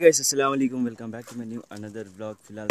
guys assalamu alaikum welcome back to my new another vlog फिलहाल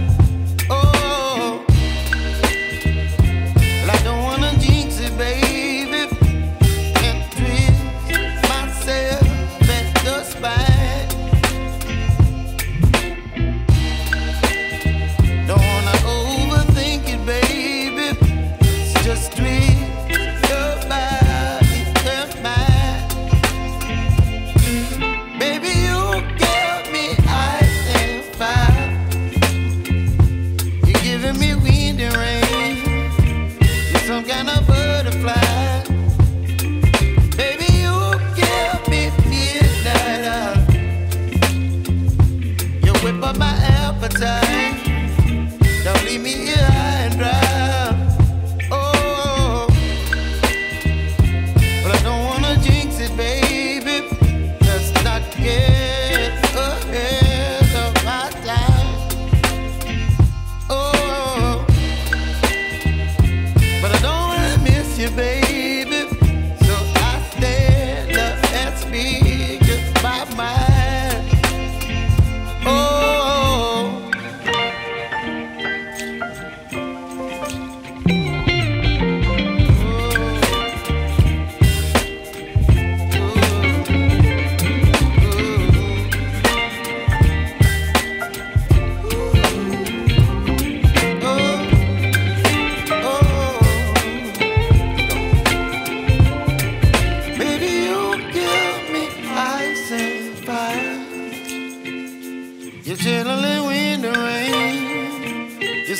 Appetite. Don't leave me here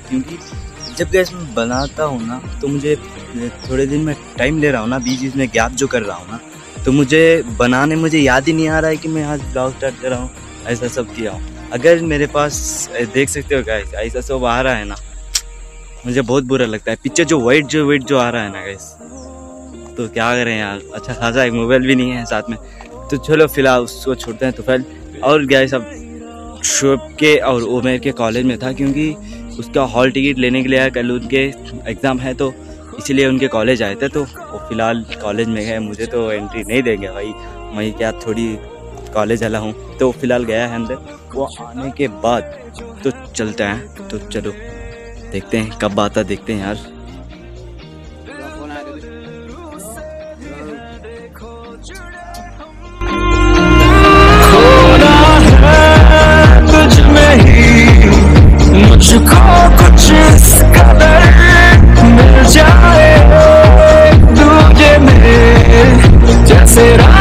नहीं क्योंकि जब gas मैं बनाता हूँ ना तो मुझे थोड़े दिन में टाइम ले रहा हूँ ना, बीच बीच में गैप जो कर रहा हूँ ना तो मुझे बनाने मुझे याद ही नहीं आ रहा है कि मैं आज ब्लॉग स्टार्ट कर रहा हूँ, ऐसा सब किया हूँ। अगर मेरे पास देख सकते हो गैस ऐसा सब आ रहा है ना, मुझे बहुत बुरा लगता है। पीछे जो वाइट जो वेट जो आ रहा है ना गैस तो क्या करें यार अच्छा खासा एक मोबाइल भी नहीं है साथ में। तो चलो फ़िलहाल उसको छोड़ते हैं तो फिर, और गैस अब शुभ के और उमेर के कॉलेज में था क्योंकि उसका हॉल टिकट लेने के लिए आया, कल उनके एग्ज़ाम है तो इसीलिए उनके कॉलेज आए थे तो वो फ़िलहाल कॉलेज में गए मुझे तो एंट्री नहीं देंगे भाई। मैं क्या थोड़ी कॉलेज वाला हूँ तो फ़िलहाल गया है अंदर। वो आने के बाद तो चलते हैं तो चलो, देखते हैं, कब आता, देखते हैं यार। será?